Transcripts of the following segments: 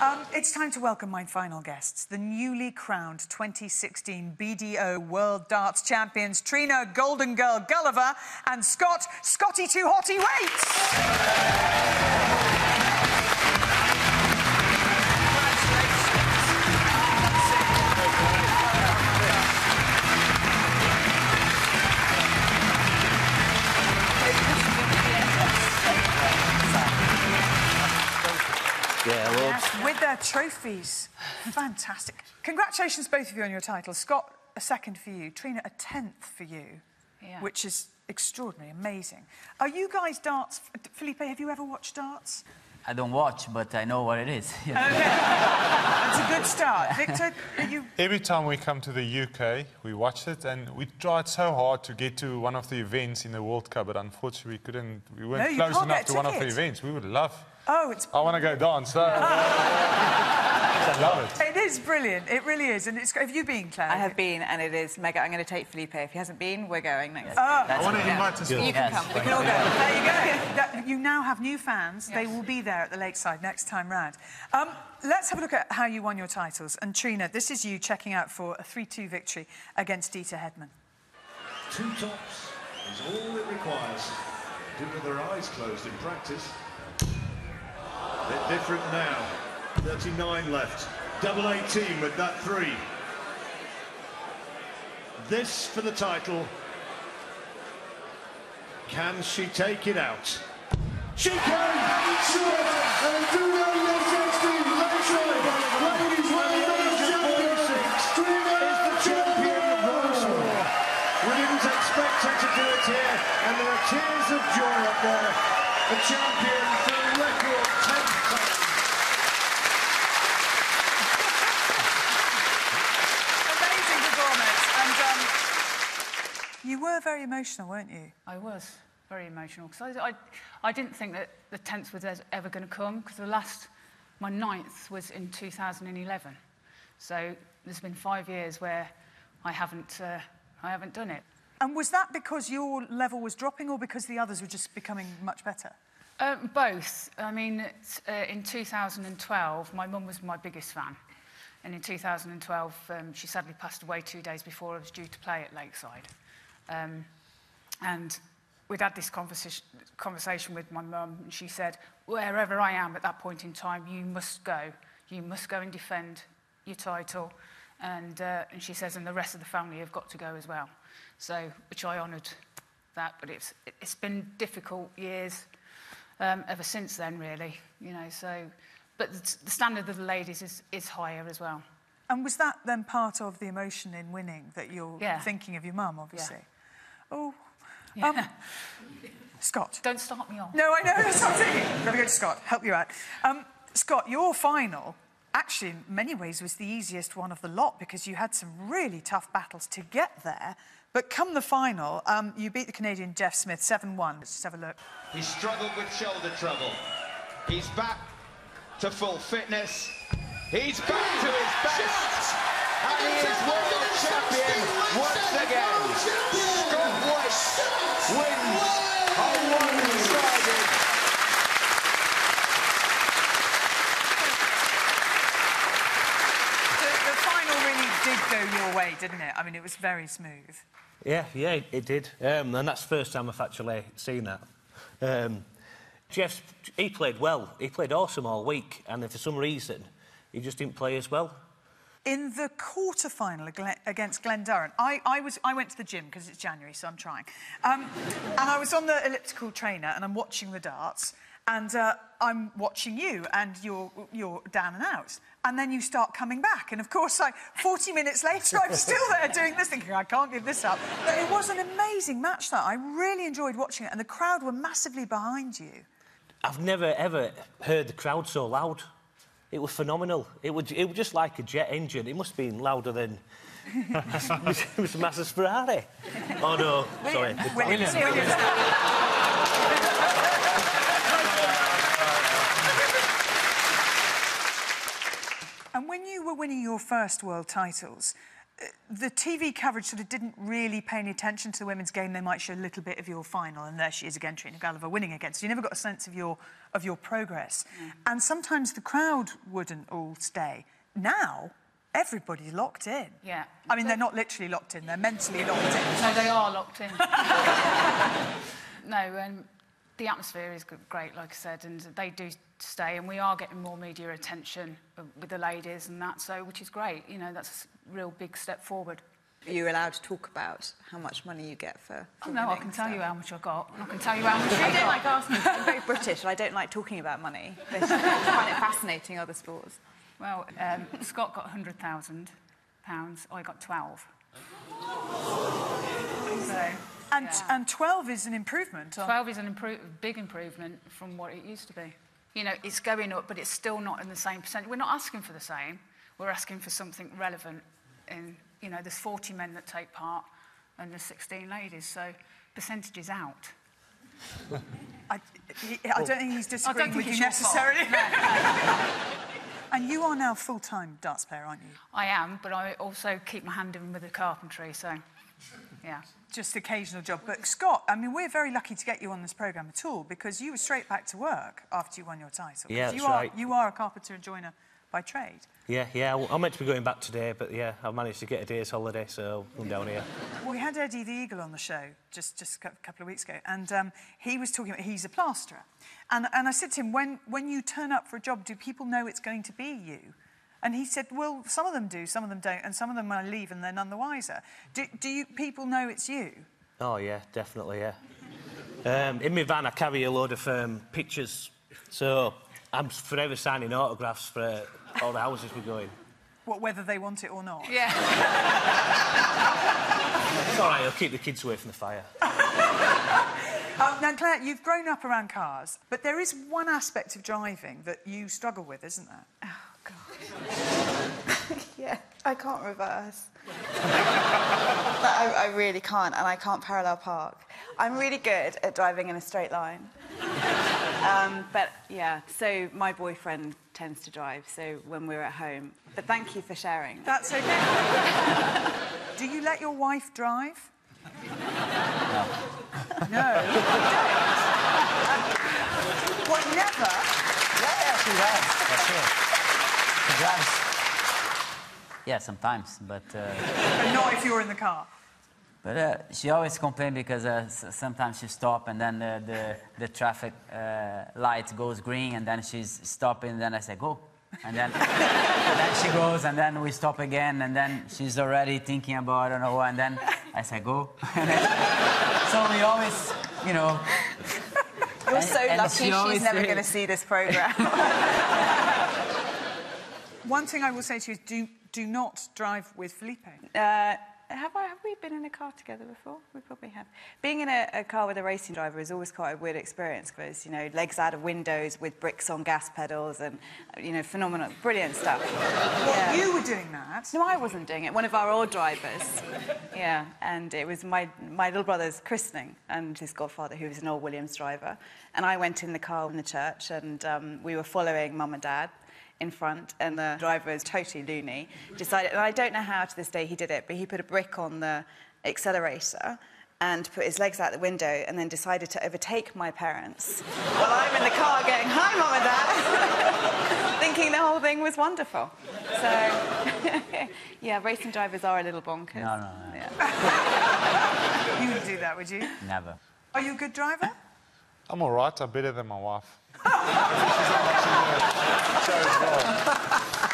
Um, it's time to welcome my final guests, the newly crowned 2016 BDO World Darts Champions, Trina Golden Girl Gulliver and Scott Scotty Too Hotty Waites. With their trophies. Fantastic. Congratulations, both of you, on your titles. Scott, a second for you. Trina, a tenth for you, Yeah. which is extraordinary, amazing. Are you guys darts? Felipe, have you ever watched darts? I don't watch, but I know what it is. Okay. That's a good start. Victor, are you. Every time we come to the UK, we watch it, and we tried so hard to get to one of the events in the World Cup, but unfortunately we couldn't. We weren't No, close enough get to one of the events. We would love. Oh, it's. I want to go dance. So, I love it. It is brilliant. It really is. And it's. Have you been, Claire? I have been, and it is mega. I'm going to take Felipe. If he hasn't been, we're going next. That's I want to okay. invite us. you can come. We can all go. There you go. That, you now have new fans. They will be there at the Lakeside next time round. Um, let's have a look at how you won your titles. And Trina, this is you checking out for a 3-2 victory against Deta Hedman. Two tops is all it requires. Do with their eyes closed in practice. Bit different now. 39 left. Double 18 with that three. This for the title. Can she take it out? She can! Sure! And do not let 60! Lakeside! Ladies, well done, champion! Trina is the champion of Rushmore! We didn't expect her to do it here, and there are tears of joy up there. The champion for a record 10th time. Amazing performance. And um, you were very emotional, weren't you? I was very emotional because I, I, I didn't think that the 10th was ever going to come because the last, my ninth was in 2011. So there's been five years where I haven't, uh, I haven't done it. And was that because your level was dropping or because the others were just becoming much better? Um, both. I mean, it's, uh, in 2012, my mum was my biggest fan. And in 2012, um, she sadly passed away two days before I was due to play at Lakeside. Um, and we'd had this conversation, conversation with my mum, and she said, wherever I am at that point in time, you must go. You must go and defend your title. And, uh, and she says, and the rest of the family have got to go as well. So, which I honoured that, but it's, it's been difficult years um, ever since then, really. You know, so, but the, the standard of the ladies is, is higher as well. And was that then part of the emotion in winning that you're yeah. thinking of your mum, obviously? Yeah. Oh, Yeah. Um, Scott. Don't start me off. No, I know. That's what I'm. Got to go to Scott. Help you out. Um, Scott, your final, actually, in many ways, was the easiest one of the lot because you had some really tough battles to get there. But come the final, um, you beat the Canadian Jeff Smith 7 1. Let's just have a look. He struggled with shoulder trouble. He's back to full fitness. He's back to his best. And he is world champion once again. Scott Waites wins a one-sided The, the final really did didn't it? I mean, it was very smooth. yeah, yeah, it, it did. Um, and that's the first time I've actually seen that. Um, Jeff, he played well. He played awesome all week, and then for some reason, he just didn't play as well. In the quarter final against Glen Durrant, I, I, was, I went to the gym because it's January, so I'm trying. Um, and I was on the elliptical trainer and I'm watching the darts. And uh, I'm watching you, and you're, you're down and out. And then you start coming back. And of course, like 40 minutes later, I'm still there doing this, thinking, I can't give this up. But it was an amazing match, that. I really enjoyed watching it. And the crowd were massively behind you. I've never ever heard the crowd so loud. It was phenomenal. It was, it was just like a jet engine. It must have been louder than Mr. Massa's Ferrari. Oh no, sorry. Williams, Williams. And when you were winning your first world titles, the TV coverage sort of didn't really pay any attention to the women's game. They might show a little bit of your final, and there she is again, Trina Gulliver winning again. So you never got a sense of your of your progress. And sometimes the crowd wouldn't all stay. Now everybody's locked in. Yeah. I mean, they're not literally locked in; they're mentally locked in. No, they are locked in. no, um, the atmosphere is great, like I said, and they do stay, and we are getting more media attention uh, with the ladies and that, so which is great. You know, that's a real big step forward. Are you allowed to talk about how much money you get for? Oh, no, I can tell you how much I got, I can tell you how much I I don't like asking. I'm very British, and I don't like talking about money. I find it fascinating other sports. Well, um, Scott got £100,000, I got 12. So, And Yeah. and 12 is an improvement. on- 12 is an impro- big improvement from what it used to be. You know, it's going up, but it's still not in the same percent. We're not asking for the same. We're asking for something relevant. In, you know, there's 40 men that take part and there's 16 ladies, so percentage is out. I, I don't think he's I disagreeing don't think with it's you your fault. necessarily. and you are now full-time darts player, aren't you? I am, but I also keep my hand in with the carpentry, so yeah. Just occasional job. But Scott, I mean, we're very lucky to get you on this programme at all because you were straight back to work after you won your title. Yeah, you that's are, right. You are a carpenter and joiner by trade. Yeah, yeah. I- I'm meant to be going back today, but yeah, I've managed to get a day's holiday, so I'm down here. Well, We had Eddie the Eagle on the show just, just a couple of weeks ago, and um, he was talking about he's a plasterer. And, and I said to him, when, when you turn up for a job, do people know it's going to be you? And he said, well, some of them do, some of them don't, and some of them I leave and they're none the wiser. Do, do you, people know it's you? Oh, yeah, definitely, yeah. Um, in my van, I carry a load of um, pictures, so I'm forever signing autographs for uh, all the houses we go in. What, whether they want it or not? Yeah. It's all right, I'll keep the kids away from the fire. Uh, now, Claire, you've grown up around cars, but there is one aspect of driving that you struggle with, isn't there? Yeah, I can't reverse. I, I really can't, and I can't parallel park. I'm really good at driving in a straight line. Um, but yeah, so my boyfriend tends to drive, so when we're at home. But thank you for sharing. That's okay. Do you let your wife drive? No. No. You don't? What, never? Yeah, yeah, she drives, for sure. She drives. Yeah, sometimes, but uh, But not if you're in the car. but uh, she always complains because uh, sometimes she stop and then the the, the traffic uh, light goes green and then she's stopping and then I say go. And then, and then she goes, and then we stop again, and then she's already thinking about I don't know what, and then I say go. and then so we always, you know, You're And- so and lucky she she's never going to see this program. One thing I will say to you is do, do not drive with Felipe. Uh, have, I, have we been in a car together before? We probably have. Being in a, a car with a racing driver is always quite a weird experience because, you know, legs out of windows with bricks on gas pedals and, you know, phenomenal, brilliant stuff. Well, you were doing that. No, I wasn't doing it. One of our old drivers. Yeah, and it was my, my little brother's christening and his godfather, who was an old Williams driver. And I went in the car in the church and um, we were following mum and dad in front and the driver was totally loony. Decided, and I don't know how to this day he did it, but he put a brick on the accelerator and put his legs out the window and then decided to overtake my parents while I'm in the car going, hi, mum and dad, thinking the whole thing was wonderful. So, yeah, racing drivers are a little bonkers. no, no, no, Yeah. You wouldn't do that, would you? never. Are you a good driver? I'm all right. I'm better than my wife.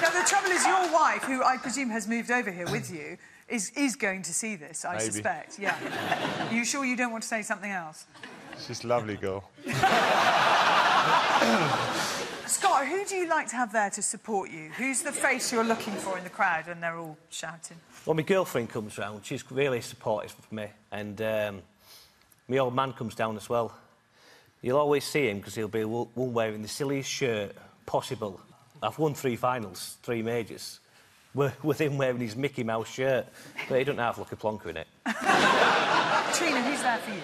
Now, the trouble is, your wife, who I presume has moved over here with you, is, is going to see this, I Maybe. suspect. Yeah. Are you sure you don't want to say something else? She's a lovely girl. Scott, who do you like to have there to support you? Who's the face you're looking for in the crowd when they're all shouting? Well, my girlfriend comes round. She's really supportive of me. And um, my old man comes down as well. You'll always see him because he'll be one one wearing the silliest shirt possible. I've won three finals, three majors, with him wearing his Mickey Mouse shirt. But he doesn't have like a plonker in it. Trina, who's there for you?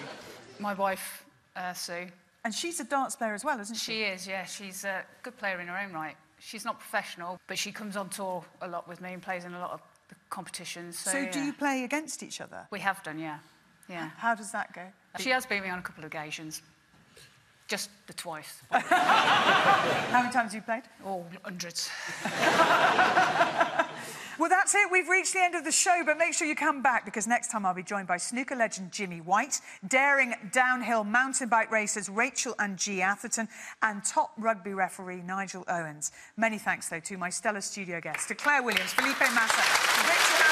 My wife, uh, Sue, And she's a darts player as well, isn't she? she is, yeah. She's a good player in her own right. She's not professional, but she comes on tour a lot with me and plays in a lot of the competitions. So, So, do you play against each other? We have done, yeah. Yeah. How does that go? She has beat me on a couple of occasions. Just the twice. How many times have you played? Oh, hundreds. Well, that's it. We've reached the end of the show, but make sure you come back because next time I'll be joined by snooker legend Jimmy White, daring downhill mountain bike racers Rachel and Gee Atherton, and top rugby referee Nigel Owens. Many thanks, though, to my stellar studio guests, to Claire Williams, Felipe Massa, Rachel